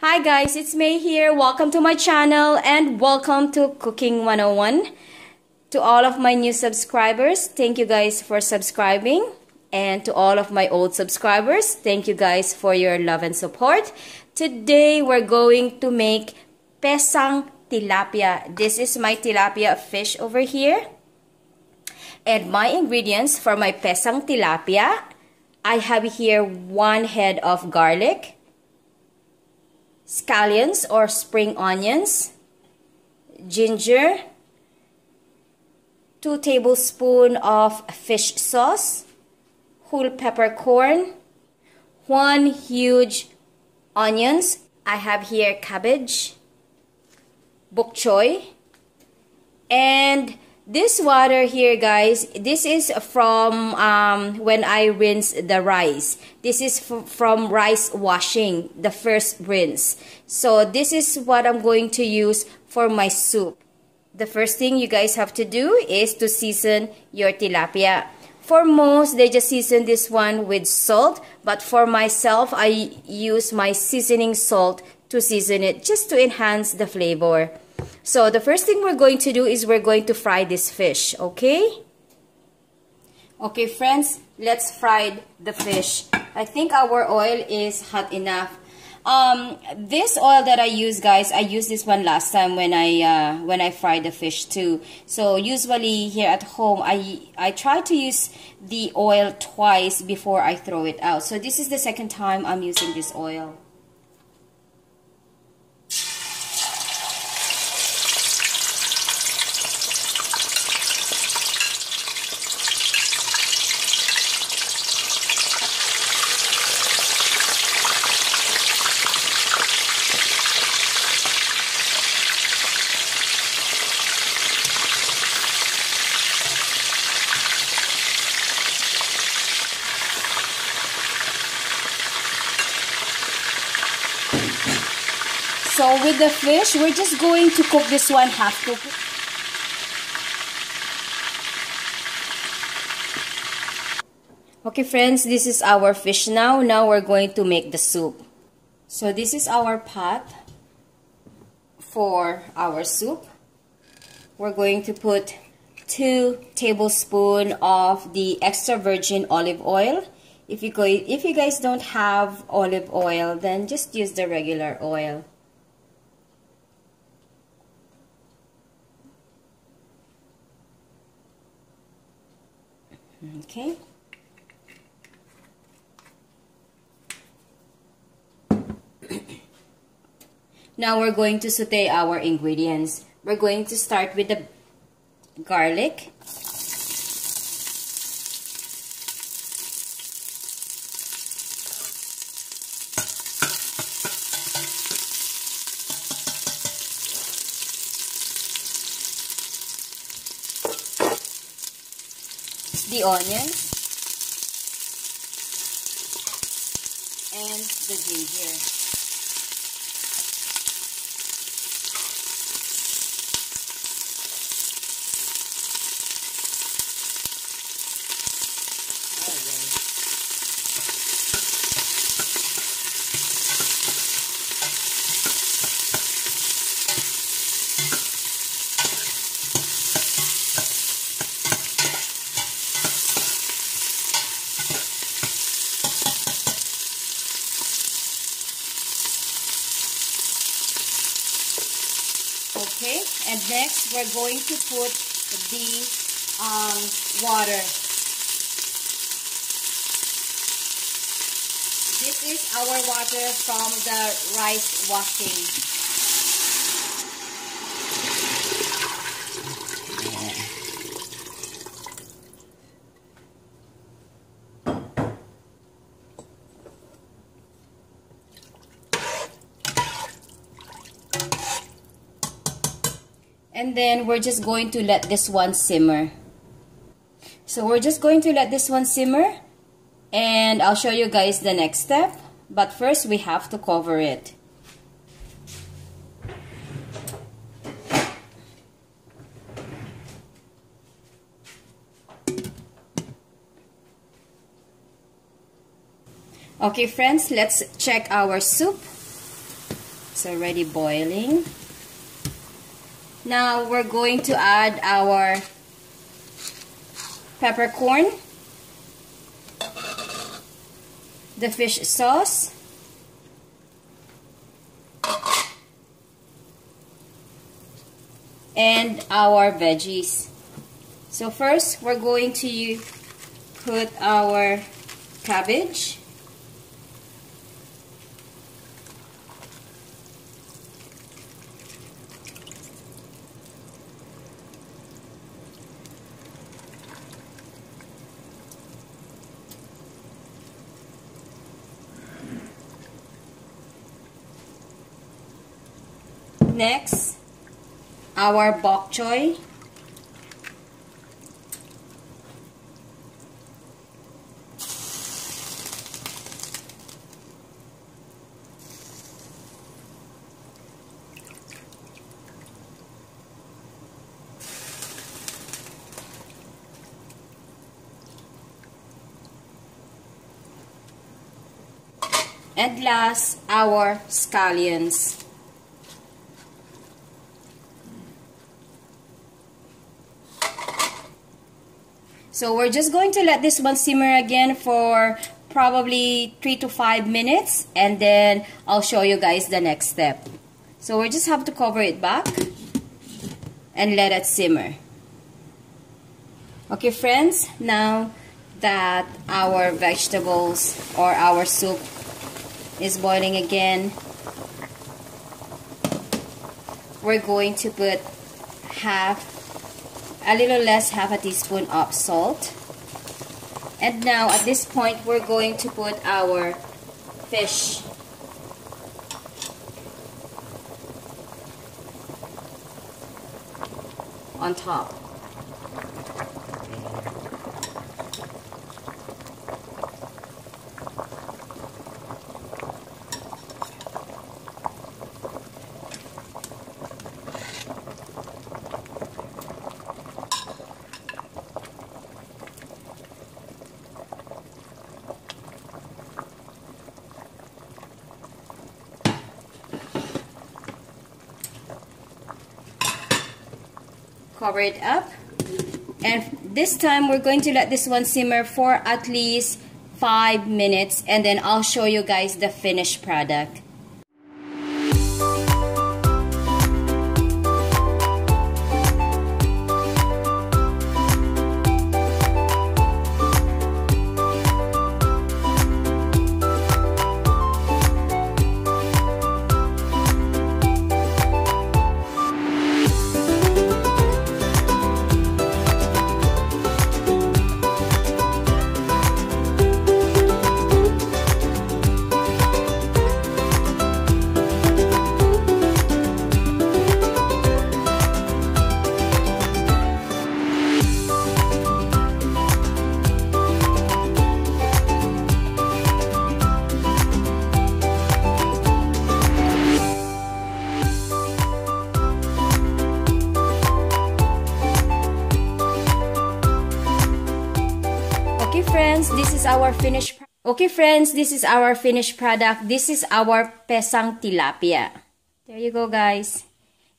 Hi guys, it's Mae here. Welcome to my channel and welcome to Cooking 101. To all of my new subscribers, thank you guys for subscribing. And to all of my old subscribers, thank you guys for your love and support. Today, we're going to make pesang tilapia. This is my tilapia fish over here. And my ingredients for my pesang tilapia, I have here one head of garlic, scallions or spring onions, ginger, 2 tablespoons of fish sauce, whole peppercorn, 1 huge onions. I have here cabbage, bok choy, and this water here guys this is from um, when I rinse the rice. This is from rice washing the first rinse. So this is what I'm going to use for my soup. The first thing you guys have to do is to season your tilapia. For most they just season this one with salt but for myself I use my seasoning salt to season it just to enhance the flavor so the first thing we're going to do is we're going to fry this fish, okay? Okay friends, let's fry the fish. I think our oil is hot enough. Um, this oil that I use, guys, I used this one last time when I uh, when I fried the fish too. So usually here at home, I I try to use the oil twice before I throw it out. So this is the second time I'm using this oil. So with the fish, we're just going to cook this one half cook. Okay friends, this is our fish now. Now we're going to make the soup. So this is our pot for our soup. We're going to put 2 tablespoons of the extra virgin olive oil. If you, go, if you guys don't have olive oil, then just use the regular oil. Okay. now we're going to saute our ingredients. We're going to start with the garlic. The onion and the ginger. Next we're going to put the um, water. This is our water from the rice washing and then we're just going to let this one simmer so we're just going to let this one simmer and I'll show you guys the next step but first we have to cover it Okay friends, let's check our soup. It's already boiling. Now we're going to add our peppercorn, the fish sauce, and our veggies. So first, we're going to put our cabbage. Next, our bok choy. And last, our scallions. So we're just going to let this one simmer again for probably 3 to 5 minutes and then I'll show you guys the next step. So we just have to cover it back and let it simmer. Okay friends, now that our vegetables or our soup is boiling again, we're going to put half a little less half a teaspoon of salt. And now at this point we're going to put our fish. On top cover it up. And this time we're going to let this one simmer for at least 5 minutes and then I'll show you guys the finished product our finished Okay friends, this is our finished product. This is our pesang tilapia. There you go guys.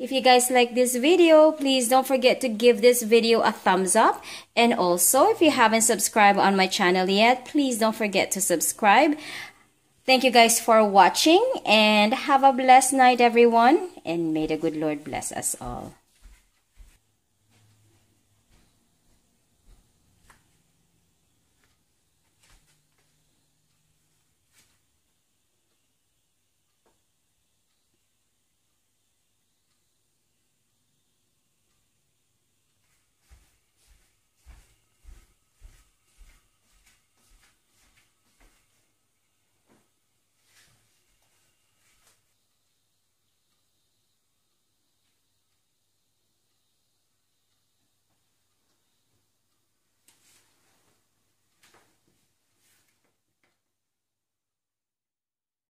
If you guys like this video, please don't forget to give this video a thumbs up. And also, if you haven't subscribed on my channel yet, please don't forget to subscribe. Thank you guys for watching and have a blessed night everyone. And may the good Lord bless us all.